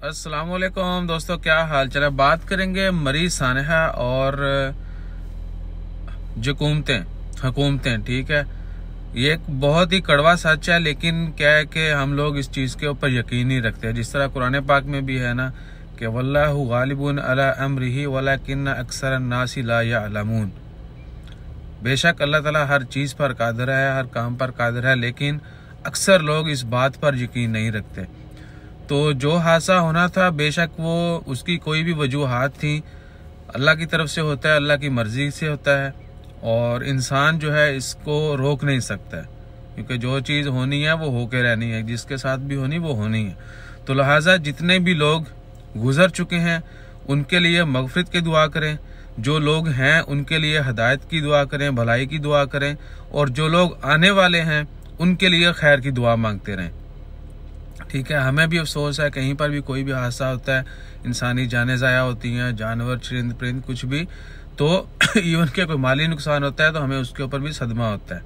असलकुम दोस्तों, क्या हाल चल है? बात करेंगे मरी सानहा और जकूमतें हुकूमतें ठीक है? ये एक बहुत ही कड़वा सच है, लेकिन क्या है कि हम लोग इस चीज़ के ऊपर यकीन नहीं रखते जिस तरह कुरान पाक में भी है ना कि वल्लाह गालिबन अला अमरही वला अक्सर नासी ला यालमून। बेशक अल्लाह ताला हर चीज़ पर कादर है, हर काम पर कादर है, लेकिन अक्सर लोग इस बात पर यकीन नहीं रखते। तो जो हादसा होना था, बेशक वो उसकी कोई भी वजूहत थी। अल्लाह की तरफ़ से होता है, अल्लाह की मर्ज़ी से होता है और इंसान जो है इसको रोक नहीं सकता क्योंकि जो चीज़ होनी है, वो होके रहनी है। जिसके साथ भी होनी, वो होनी है। तो लिहाजा जितने भी लोग गुजर चुके हैं, उनके लिए मगफरत की दुआ करें। जो लोग हैं, उनके लिए हदायत की दुआ करें, भलाई की दुआ करें। और जो लोग आने वाले हैं, उनके लिए खैर की दुआ मांगते रहें। ठीक है, हमें भी अफसोस है, कहीं पर भी कोई भी हादसा होता है, इंसानी जाने ज़ाया होती हैं, जानवर, चरिंद परिंद, कुछ भी तो इवन के कोई माली नुकसान होता है तो हमें उसके ऊपर भी सदमा होता है।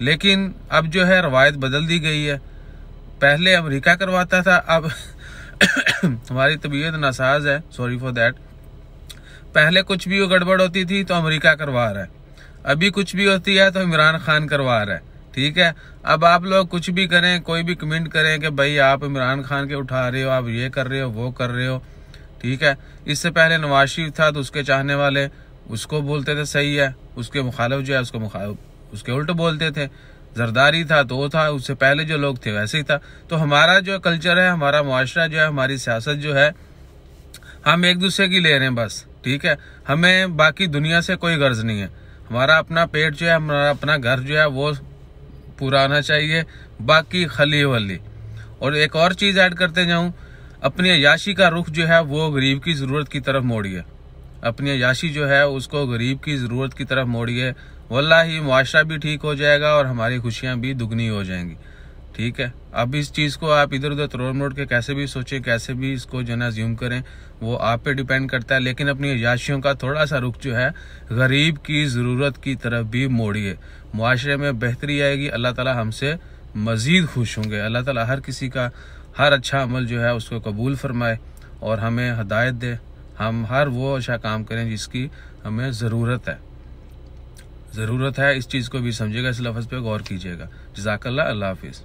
लेकिन अब जो है, रवायत बदल दी गई है। पहले अमेरिका करवाता था, अब हमारी तबीयत नासाज है, सॉरी फॉर देट। पहले कुछ भी गड़बड़ होती थी तो अमेरिका करवा रहा है। अभी कुछ भी होती है तो इमरान खान करवा रहा है। ठीक है? अब आप लोग कुछ भी करें, कोई भी कमेंट करें कि भाई आप इमरान खान के उठा रहे हो, आप ये कर रहे हो, वो कर रहे हो, ठीक है? इससे पहले नवाज़ शरीफ था तो उसके चाहने वाले उसको बोलते थे सही है, उसके मुखालफ जो है उसको उसके उल्ट बोलते थे। जरदारी था तो वो था, उससे पहले जो लोग थे वैसे ही था। तो हमारा जो कल्चर है, हमारा मुआशरा जो है, हमारी सियासत जो है, हम एक दूसरे की ले रहे हैं बस, ठीक है? हमें बाकी दुनिया से कोई गर्ज नहीं है। हमारा अपना पेट जो है, हमारा अपना घर जो है, वो पूरा आना चाहिए, बाकी खली वली। और एक और चीज़ ऐड करते जाऊँ, अपनी अयाशी का रुख जो है, वो गरीब की ज़रूरत की तरफ़ मोड़िए अपनी अयाशी जो है, उसको गरीब की ज़रूरत की तरफ़ मोड़िए वल्ला ही मुआशरा भी ठीक हो जाएगा और हमारी खुशियाँ भी दुगनी हो जाएँगी। ठीक है? अब इस चीज़ को आप इधर उधर त्रोड़ मोड़ के कैसे भी सोचें, कैसे भी इसको जो है ज्यूम करें, वो आप पे डिपेंड करता है। लेकिन अपनी अयाशियों का थोड़ा सा रुख जो है, गरीब की ज़रूरत की तरफ़ भी मोड़िए। मुआशरे में बेहतरी आएगी, अल्लाह ताला हमसे मजीद खुश होंगे। अल्लाह ताला हर किसी का, हर अच्छा अमल जो है उसको कबूल फरमाए और हमें हदायत दे। हम हर वो अच्छा काम करें जिसकी हमें ज़रूरत है। ज़रूरत है, इस चीज़ को भी समझेगा इस लफ्ज़ पे गौर कीजिएगा। जजाकल्ला अल्लाह हाफिज़।